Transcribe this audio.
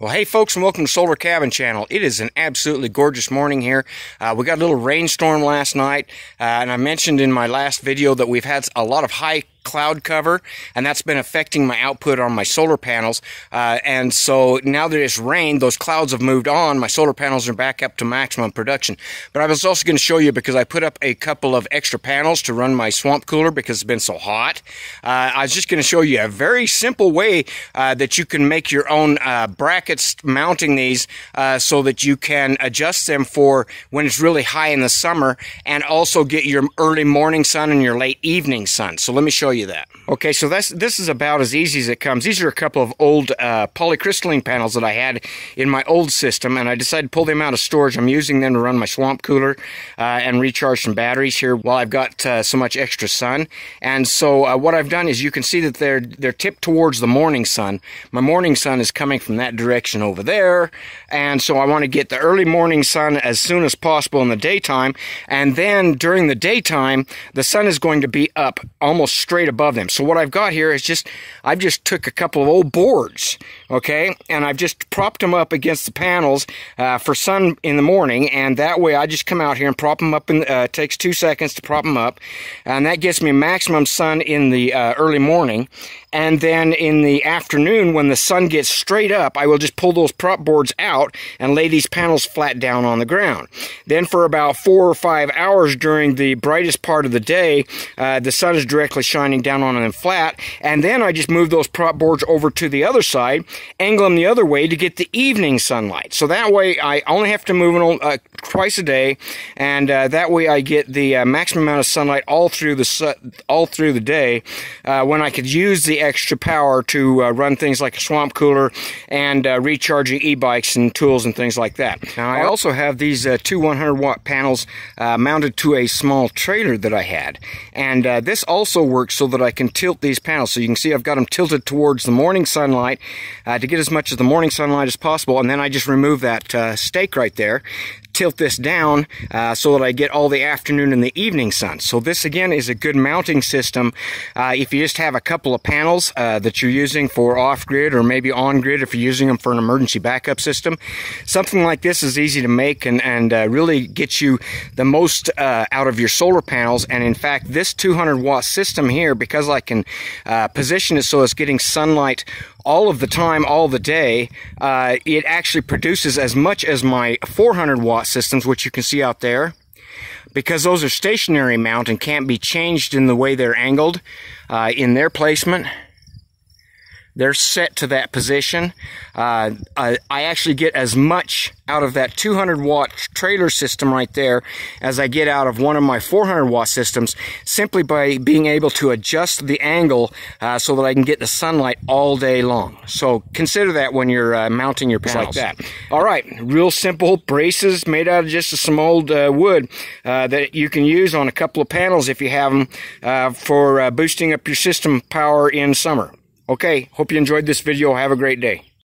Well, hey folks, and welcome to Solar Cabin Channel. It is an absolutely gorgeous morning here. Uh, we got a little rainstorm last night, uh, and I mentioned in my last video that we've had a lot of high cloud cover and that's been affecting my output on my solar panels. Uh, and so now that it's rained those clouds have moved on. My solar panels are back up to maximum production. But I was also going to show you because I put up a couple of extra panels to run my swamp cooler because it's been so hot. Uh, I was just going to show you a very simple way uh, that you can make your own uh, brackets mounting these uh, so that you can adjust them for when it's really high in the summer and also get your early morning sun and your late evening sun. So let me show you that. Okay, so that's this is about as easy as it comes. These are a couple of old uh, polycrystalline panels that I had in my old system, and I decided to pull them out of storage. I'm using them to run my swamp cooler uh, and recharge some batteries here while I've got uh, so much extra sun. And so uh, what I've done is you can see that they're they're tipped towards the morning sun. My morning sun is coming from that direction over there, and so I want to get the early morning sun as soon as possible in the daytime, and then during the daytime the sun is going to be up almost straight straight above them. So what I've got here is just, I've just took a couple of old boards, okay, and I've just propped them up against the panels uh, for sun in the morning, and that way I just come out here and prop them up, and uh, takes two seconds to prop them up, and that gets me maximum sun in the uh, early morning, and then in the afternoon, when the sun gets straight up, I will just pull those prop boards out and lay these panels flat down on the ground. Then for about four or five hours during the brightest part of the day, uh, the sun is directly shining down on them flat. And then I just move those prop boards over to the other side, angle them the other way to get the evening sunlight. So that way I only have to move them uh, twice a day, and uh, that way I get the uh, maximum amount of sunlight all through the all through the day. Uh, when I could use the extra power to uh, run things like a swamp cooler and uh, recharging e-bikes and tools and things like that. Now I also have these two 100 watt panels mounted to a small trailer that I had and this also works so that I can tilt these panels. So you can see I've got them tilted towards the morning sunlight uh, to get as much of the morning sunlight as possible. And then I just remove that stake right there tilt this down uh, so that I get all the afternoon and the evening sun. So this again is a good mounting system uh, if you just have a couple of panels uh, that you're using for off-grid or maybe on-grid if you're using them for an emergency backup system. Something like this is easy to make and, and uh, really get you the most uh, out of your solar panels and in fact this 200 watt system here because I can uh, position it so it's getting sunlight all of the time, all the day, uh, it actually produces as much as my 400 watt systems, which you can see out there. Because those are stationary mount and can't be changed in the way they're angled uh, in their placement. They're set to that position. Uh, I, I, actually get as much out of that 200 watt trailer system right there as I get out of one of my 400 watt systems simply by being able to adjust the angle uh, so that I can get the sunlight all day long. So consider that when you're uh, mounting your panels like that. All right, real simple braces made out of just some old uh, wood uh, that you can use on a couple of panels if you have them uh, for boosting up your system power in summer. Okay, hope you enjoyed this video. Have a great day.